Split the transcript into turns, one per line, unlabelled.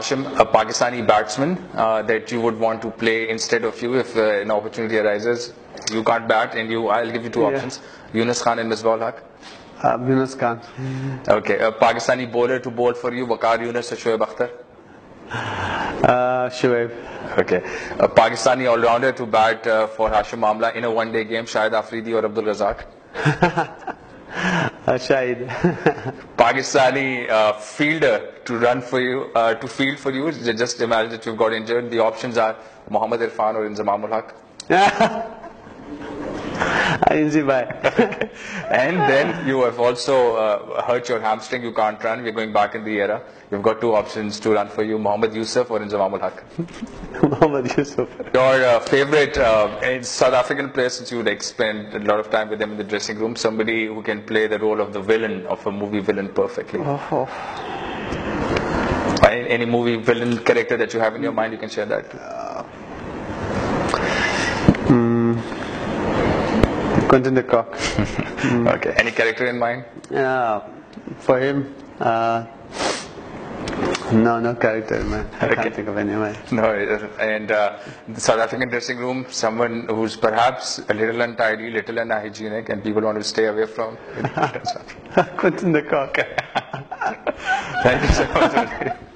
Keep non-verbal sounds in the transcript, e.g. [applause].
Hashim, a Pakistani batsman uh, that you would want to play instead of you if uh, an opportunity arises. You can't bat, and you. I'll give you two
Yeah.
options: Yunus Khan and Misbah Haq.
Uh, Yunus Khan.
Okay, a Pakistani bowler to bowl for you: Waqar Yunus or Shoaib Akhtar.
Uh, Shoaib.
Okay, a Pakistani all-rounder to bat uh, for Hashim Amla in a one-day game: Shahid Afridi or Abdul Razak. [laughs]
Shahid. [laughs]
Pakistani uh, fielder to run for you, uh, to field for you. Just imagine that you've got injured. The options are Mohammad Irfan [laughs] or Inzamam ul
bhai.
And then you have also uh, hurt your hamstring. You can't run. We're going back in the era. You've got two options to run for you: Mohammad Yusuf or Inzamam ul Haq. [laughs]
Muhammad Yusuf.
Your uh, favorite uh, South African player, since you like spend a lot of time with them in the dressing room, somebody who can play the role of the villain of a movie villain perfectly.
Oh,
Any, any movie villain character that you have in your mind, you can share that.
Quinton de Kock.
Okay. Any character in mind?
Uh, for him, uh, no, no character, man. I
Okay.
can't think of any, man.
No, uh, and uh, the South African dressing room, someone who's perhaps a little untidy, little unhygienic, and people want to stay away from.
Quinton de Kock.
Thank you so much. [laughs]